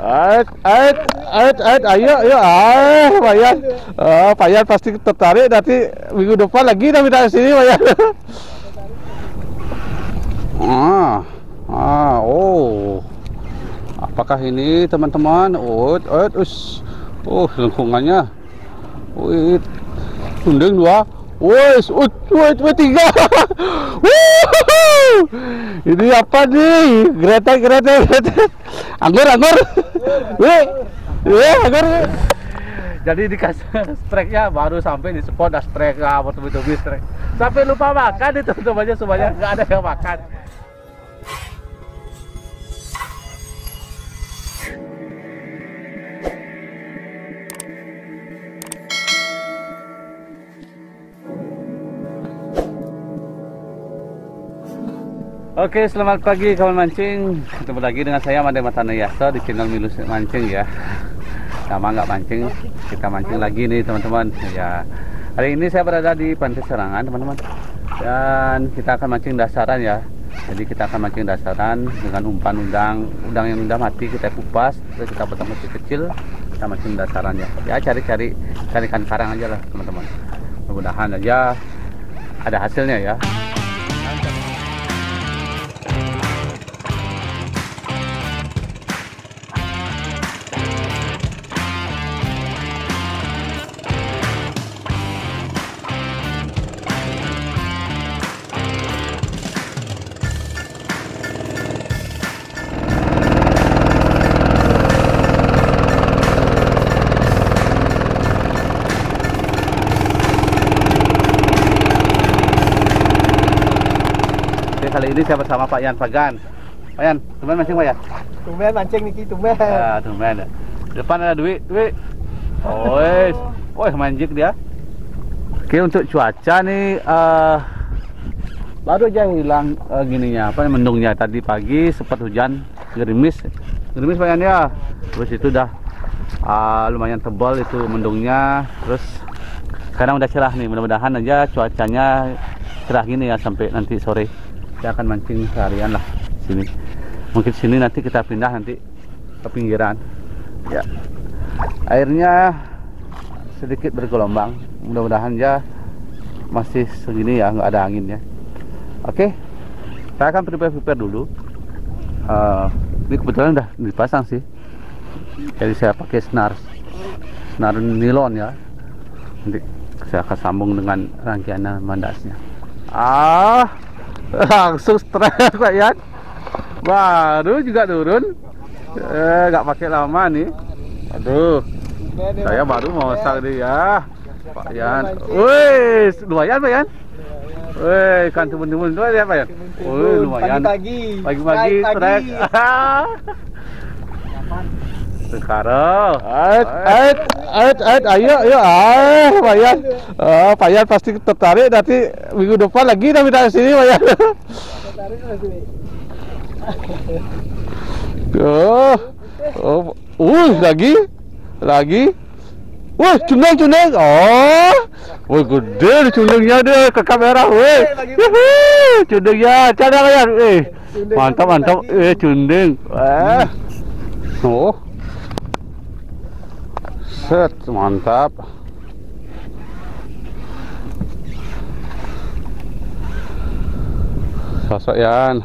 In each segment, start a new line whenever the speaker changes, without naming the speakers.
Ait, ait, ait, ayo, ayo, ah, Payan. Oh, Payan pasti tertarik nanti minggu depan lagi dah minta sini Payan. ah, ah, oh. Apakah ini teman-teman? Oh, ait, us. Oh, lengkungannya. Wait, tundeng dua. Wes, ut, wait, wait, tiga. Ini apa nih? Gretek, gretek, gretek. Anggur, anggur. Weh, weh, anggur. weh. Jadi dikasih strike-nya baru sampai di spot dah strike ah, betul-betul strike. Sampai lupa makan itu teman-temannya semuanya nggak ada yang makan. Oke, selamat pagi kawan mancing. Ketemu lagi dengan saya Made Matana Yaso di channel Milus Mancing ya. Lama nggak mancing, kita mancing lagi nih teman-teman. Ya, hari ini saya berada di Pantai Serangan teman-teman. Dan kita akan mancing dasaran ya. Jadi kita akan mancing dasaran dengan umpan udang, udang yang udah mati kita kupas, terus kita potong kecil kecil, kita mancing dasaran ya. Ya cari-cari, cari ikan karang aja lah teman-teman. Mudah-mudahan aja ada hasilnya ya. Saya bersama Pak Yan Pagan. Pak Yan, tumben mancing Pak Yan?
Tumben mancing Niki, tumben.
Ya, tumben. Depan ada duit, duit. Oh, wes. Wah, manjik dia. Oke, untuk cuaca nih eh baru aja hilang eh, gininya, apa mendungnya tadi pagi sempat hujan, gerimis. Gerimis Pak Yan ya. Terus itu dah ah, lumayan tebal itu mendungnya. Terus sekarang udah cerah nih, mudah-mudahan aja cuacanya cerah gini ya sampai nanti sore. Kita akan mancing seharian lah sini. Mungkin sini nanti kita pindah nanti ke pinggiran. Ya. Airnya sedikit bergelombang. Mudah-mudahan ya masih segini ya, nggak ada anginnya. Oke. Saya akan prepare prepare dulu. Eh, ini kebetulan udah dipasang sih. Jadi saya pakai senar senar nilon ya. Nanti saya akan sambung dengan rangkaian mandasnya. Ah, langsung strike Pak Yan. Baru juga turun. Eh, nggak pakai lama nih. Aduh, saya baru mau sang dia. Pak Yan. Wih, lumayan Pak Yan. Wih, ikan timun-timun itu ya Pak Yan. Wih, lumayan.
Pagi-pagi.
Pagi-pagi
strike.
Sekarang.
Ait,
ait, ait, ait, ayo, ayo, ah, Pak Yan. Ah, Pak Yan pasti tertarik nanti minggu depan lagi dah minta sini Pak Yan. Oh, oh, uh, lagi, lagi. Wah, cundeng, cundeng. Oh, wah gede nih cundengnya deh ke kamera, weh. Yuhu, Cundengnya, cadang ya, eh. Mantap, mantap, eh, cundeng. Eh. Oh. Set, mantap. Sosok Yan.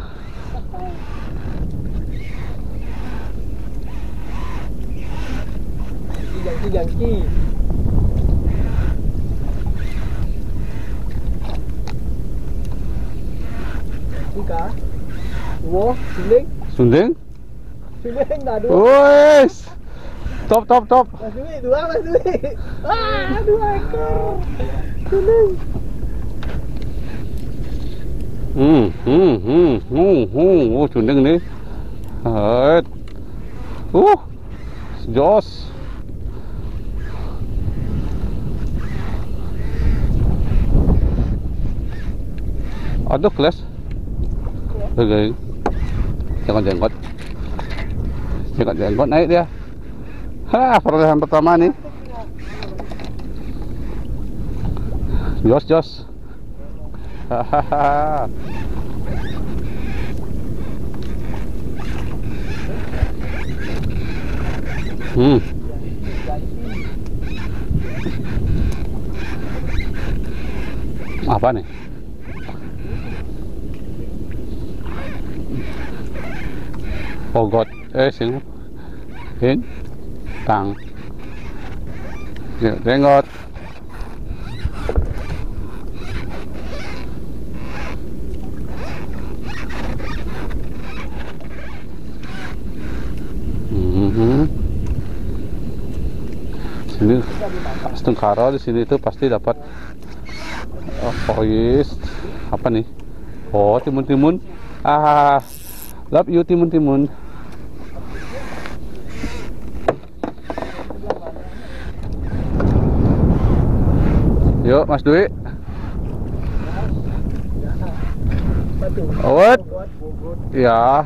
Jangki, jangki. Jangki kah? Wo, siling,
Sundeng.
siling dah dua.
Wes. Top, top, top.
Mas Dwi, dua Mas Dwi. Ah, dua ekor. Siling.
Hmm, hmm, hmm, hmm, hmm. Oh, cundeng nih. Hai. Uh. Jos. Aduh, kelas. Jangan jenggot. Jenggot jenggot naik dia. Ha, perolehan pertama nih. Jos, jos. Hahaha. Hmm. Apa nih? Pogot. Eh, sing. Hin. Tang. Ya, rengot. Mhm. Sini Stengkara di sini itu pasti dapat oh, apa nih? Oh, timun-timun. Ah, love you timun-timun. Yuk, Mas Dwi. Awet.
Bobot, bobot.
Ya.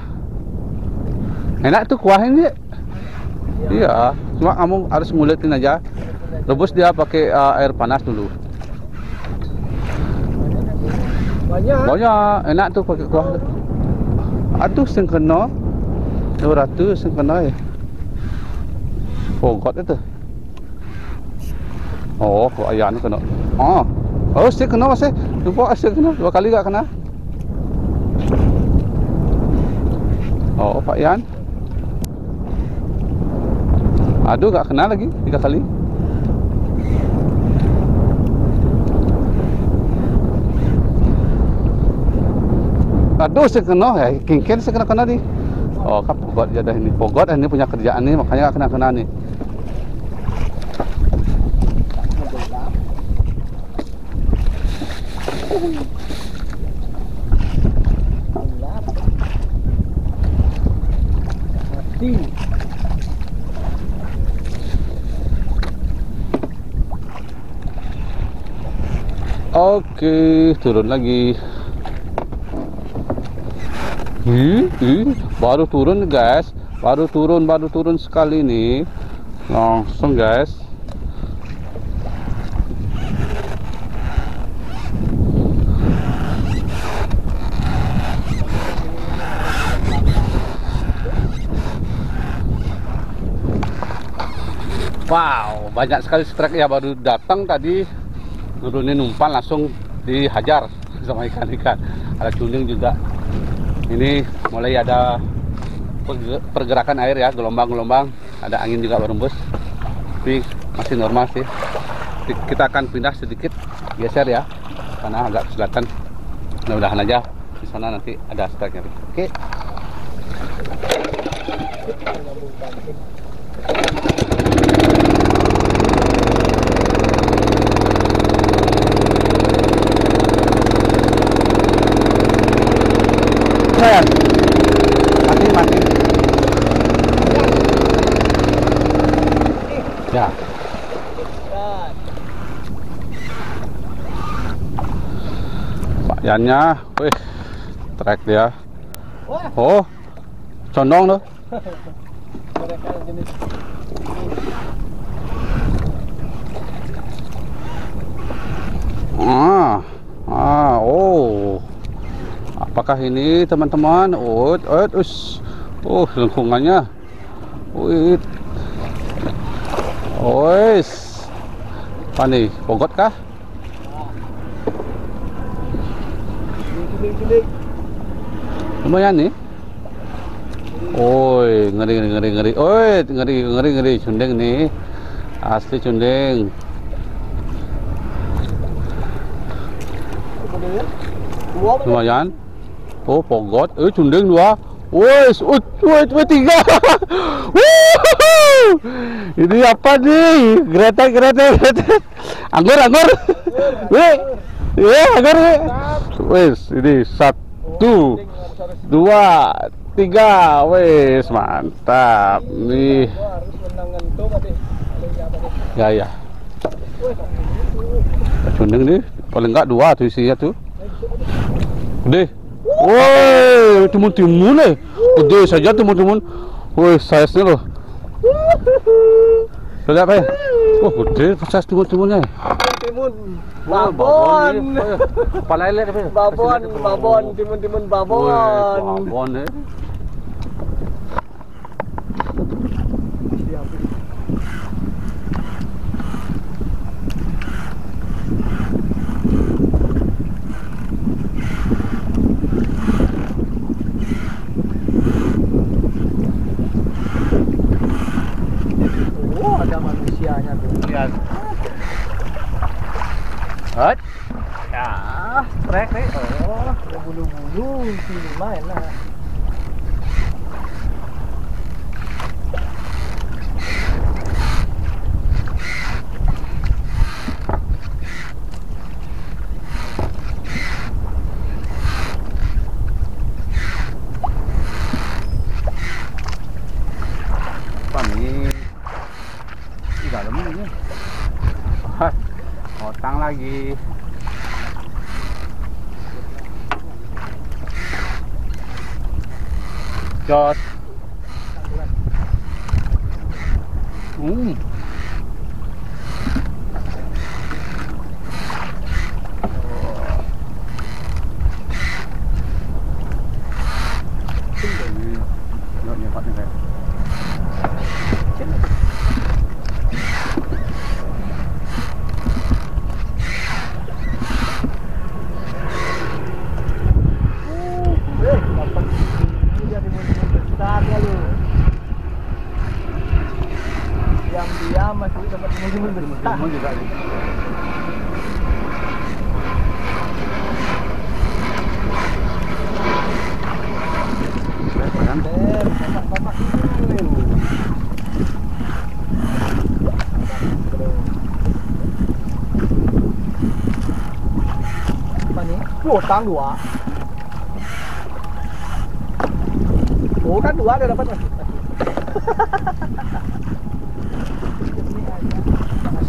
Enak tuh kuahnya. Iya, cuma kamu harus nguletin aja. Rebus dia pakai uh, air panas dulu.
Banyak.
Banyak, enak tuh pakai kuah. Aduh, sing kena. 200 sing kena ya. Fogot itu. Oh, kok ayam kena. Oh. Oh, sing kena masih. Lupa sing kena. Dua kali gak kena. Oh, Pak Yan. Aduh, gak kena lagi tiga kali. Aduh, saya kena ya, kingkin saya kena kena nih. Oh, kan pogot jadah ini. Pogot ini punya kerjaan nih, makanya gak kena Oke, turun lagi. Ih, ih, baru turun guys, baru turun, baru turun sekali nih, langsung guys. Wow, banyak sekali strike ya baru datang tadi nurunin umpan langsung dihajar sama ikan-ikan. Ada culing juga. Ini mulai ada perge- pergerakan air ya, gelombang-gelombang. Ada angin juga berembus. Tapi masih normal sih. Kita akan pindah sedikit, geser ya, karena agak ke selatan. Mudah-mudahan aja di sana nanti ada strike-nya. Oke. Sayang. Mati, mati. Ya. Pak Yannya, wih, trek dia. Oh, condong tuh.
mereka jenis
Ah, ah, oh. Apakah ini teman-teman? Oh, oh, us. Oh, lengkungannya. Wih. Ois. Apa nih? Pogot kah? Lumayan nih. Oi, ngeri ngeri ngeri ngeri. Oi, ngeri ngeri ngeri cundeng nih. Asli cundeng. Lumayan. Oh, pogot. Eh, cundeng dua. Wes, wes, wes, tiga. Ini apa nih? Gretek, gretek, gretek. Anggur, anggur. Weh, ya anggur. Wes, ini satu, dua, tiga. Wes, mantap. Nih, ya ya. Cundeng nih, paling enggak dua tuh isinya tuh. Gede. Woi, timun-timun eh. Gede saja timun-timun. Woi, size-nya loh. Lihat apa ya? Wah, gede size timun-timunnya.
timun
Wah,
babon.
Kepala lele apa ya?
babon
lihat.
babon timun-timun babon
babon eh. ikan. Hot. Ya, trek nih. Oh.
Ada bulu-bulu sini main lah.
Apa nih? Di dalam ini. Hah, Otang lagi. Jos. Hmm. Ini, ini, ini, Pak, ini, kayak.
Eh, dapat ini dari mulut besar ya lu. Diam-diam masih dapat mulut besar.
Timun juga nih. Keren, kan?
Eh, bapak-bapak dulu. Apa nih? Oh, tang dua. Oh, kan dua ada dapat mas.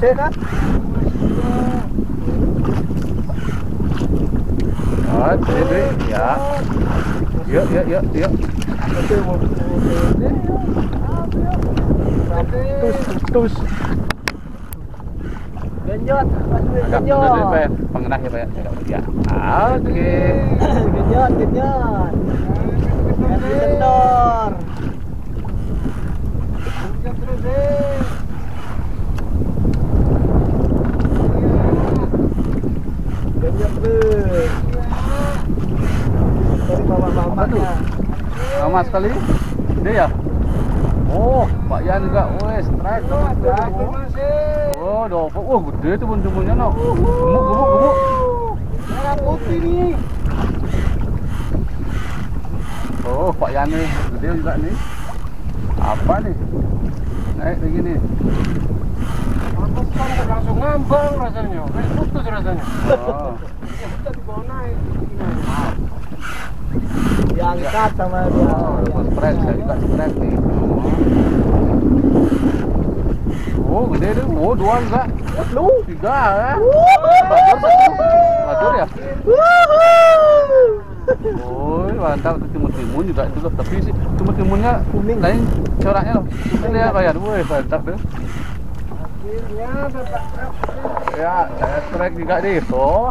Masih kan?
Oh, jadi ya. Yuk, yuk, yuk, yuk.
Tus, tus. Genjot,
Agak
genjot.
mundur dulu, Pak. Pengenah ya, Pak. ya? Ya. Oke.
Genjot, genjot. Ganti kendor. Genjot terus. Dari bapak-bapaknya.
Lama sekali. Dia ya? Oh, Pak Yan juga. Wes, strike. Oh, dapat. Wah, gede tuh bun-bunnya no. Gemuk, gemuk, gemuk.
Merah putih nih.
Oh, Pak Yan nih. Gede juga nih. Apa nih? Naik begini.
Kok langsung ngambang rasanya, putus rasanya.
Oh.
Ya kita dibawa naik.
Diangkat sama dia.
Oh, strike. Saya juga strike nih. Oh, gede tuh. Oh, dua juga.
Lu.
Tiga ya. Satu. Badur ya? Oh, mantap tuh timun-timun juga itu. Tapi sih timun-timunnya
Kuning.
lain coraknya loh. Ini ya kayak woi mantap tuh.
Akhirnya dapat
Ya, saya strike juga nih. Oh,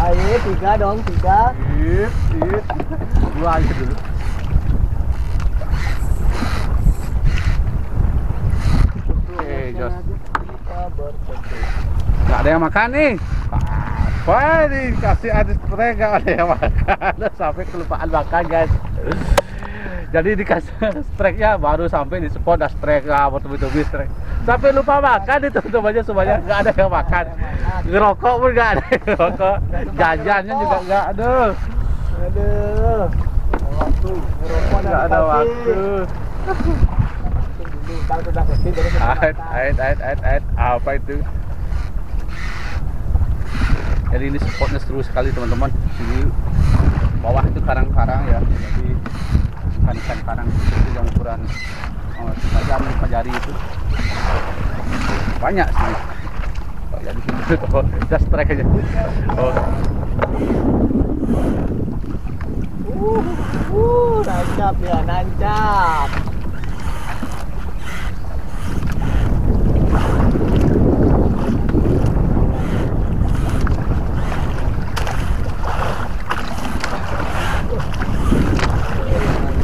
Ayo tiga dong, tiga.
sip, sip. Dua aja dulu. Oke, Jos. Nggak ada yang makan nih. Apa nih? Kasih ada strike nggak ada yang makan. Sampai kelupaan makan guys. Jadi dikasih strike-nya baru sampai di spot dah strike ah betul-betul strike. Sampai lupa makan itu semuanya semuanya nggak ada yang makan. Ngerokok pun nggak ada ngerokok. Jajannya juga nggak ada.
Aduh. Waktu ngerokok
Nggak ada waktu.
Kalau sudah baru
Ait, ait, ait, ait, ait. Apa itu? Jadi ini spotnya seru sekali teman-teman. Di bawah itu karang-karang ya. Jadi ikan-ikan karang itu yang ukuran oh, lima jari itu. Banyak sih. Oh, jadi gitu. Oh, just strike aja. Oh,
Uh, uh, nancap ya, nancap.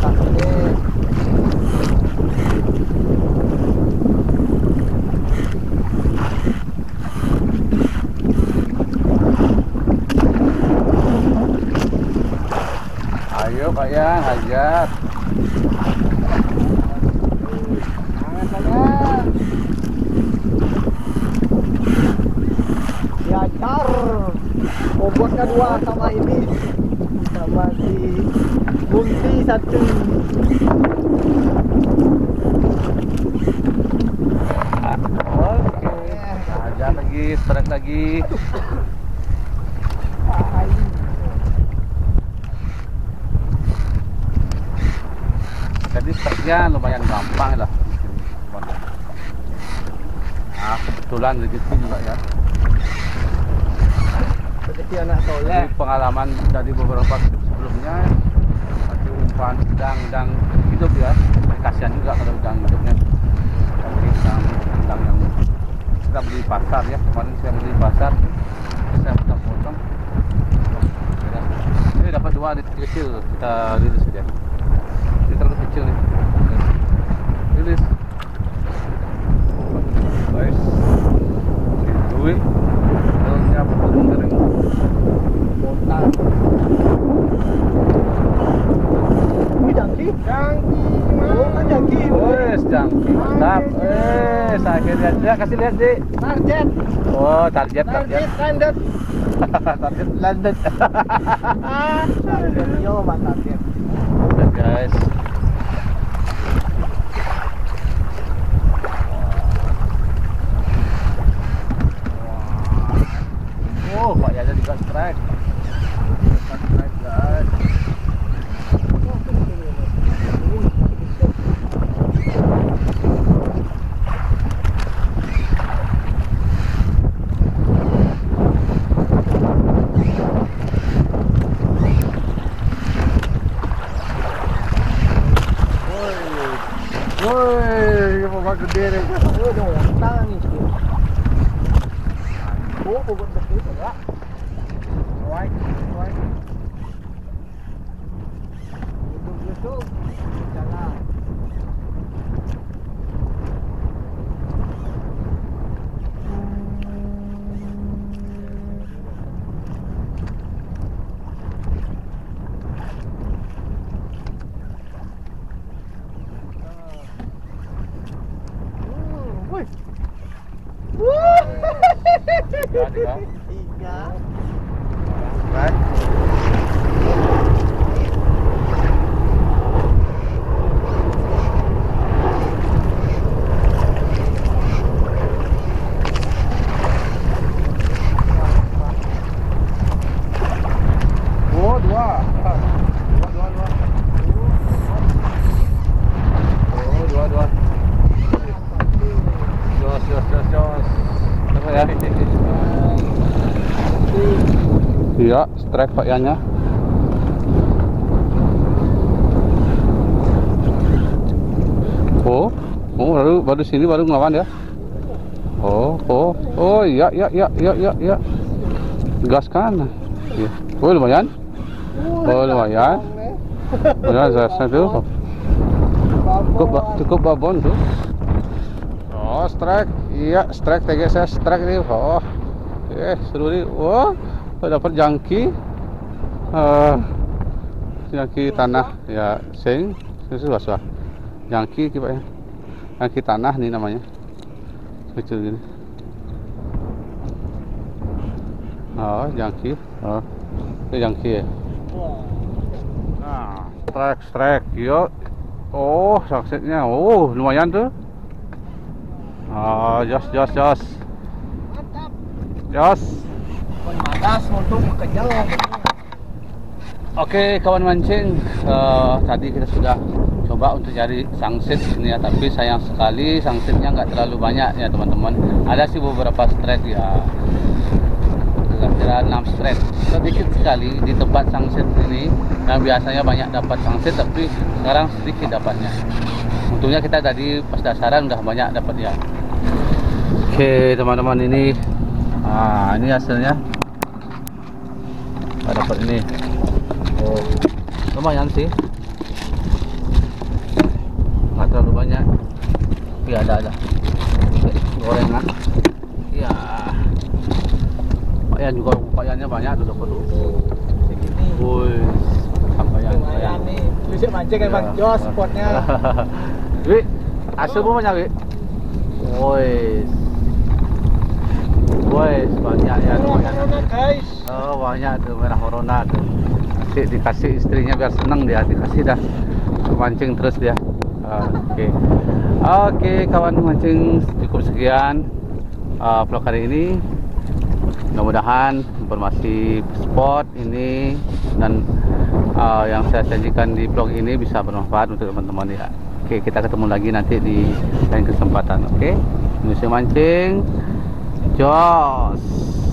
Mantap ini.
ayo Pak Yang, hajar.
Diajar. Bobotnya dua sama ini. Sama si Bunti satu.
Oke. Ajar lagi, strike lagi. Jadi strike-nya lumayan gampang lah. Nah, kebetulan rezeki juga ya.
Rezeki anak soleh.
Pengalaman dari beberapa sebelumnya masih umpan udang udang hidup ya. Kasihan juga kalau udang hidupnya. Tapi udang udang yang kita beli pasar ya. Kemarin saya beli pasar, saya potong potong. Ini dapat dua kecil kita rilis saja. Ini terlalu kecil nih. Rilis. Guys. Duit. Daunnya betul kering.
Botak. Wih, jangki.
Jangki,
Oh, kan jangki.
Wes, jangki mantap. Wes, dia kasih lihat sih.
Target.
Oh, target, target.
Target landed.
target landed.
Target. Yo, target.
Guys. Oh, Pak Yaya juga strike. Strike, guys. Woi, apa gede nih?
Oh, botak nih. Oh, bobot betul ya.
Strike, strike.
Duduk-duduk. Jalan. Hmm, wih.
Tiga, tiga.
Tiga.
Strike. Oh, dua. Dua, dua, dua. Oh, dua, dua. Jos, jos, jos, jos. Apa ya? Iya, strike Pak Yanya. Oh, oh baru baru sini baru ngelawan ya. Oh, oh, oh iya iya iya iya iya iya. Gas kan. Iya. Oh lumayan. Oh lumayan. Lumayan saya tuh. Cukup cukup babon tuh. Oh strike, iya strike TG saya strike nih. Oh, eh seru nih. Oh, dapat jangki. Eh, jangki tanah ya sing, sing suah Jangki kita ya. Jangki tanah nih namanya. Kecil gini. Oh, jangki. Oh, itu jangki ya. Nah, strike strike, yuk. Oh, suksesnya. Oh, lumayan tuh. Ah, jos jos jos.
Mantap. Madas untuk.
Oke, kawan mancing. Eh, tadi kita sudah coba untuk cari sangsit di sini ya, tapi sayang sekali sangsitnya nggak terlalu banyak ya teman-teman. Ada sih beberapa strike ya. Kira-kira 6 strike. Sedikit sekali di tempat sangsit ini yang biasanya banyak dapat sangsit tapi sekarang sedikit dapatnya. Untungnya kita tadi pas dasaran udah banyak dapat ya. Oke, teman-teman ini ah ini hasilnya. Ah, dapat ini. Oh, lumayan sih. Nggak terlalu banyak. Tapi ada ada. Gorengan. Iya. Payan juga payannya banyak tuh dapat tuh. Woi,
Lumayan nih. Bisa mancing kan Bang Jos spotnya.
Wi, hasil mau banyak Wi? Woi. Woi, banyak ya
corona guys.
Oh, banyak tuh merah corona tuh. Kasih dikasih istrinya biar seneng dia, dikasih dah. Mancing terus dia. Oke. Oke, kawan mancing cukup sekian uh, vlog hari ini. Mudah-mudahan informasi spot ini dan uh, yang saya sajikan di vlog ini bisa bermanfaat untuk teman-teman ya. Oke, kita ketemu lagi nanti di lain kesempatan. Oke, musim mancing, jos.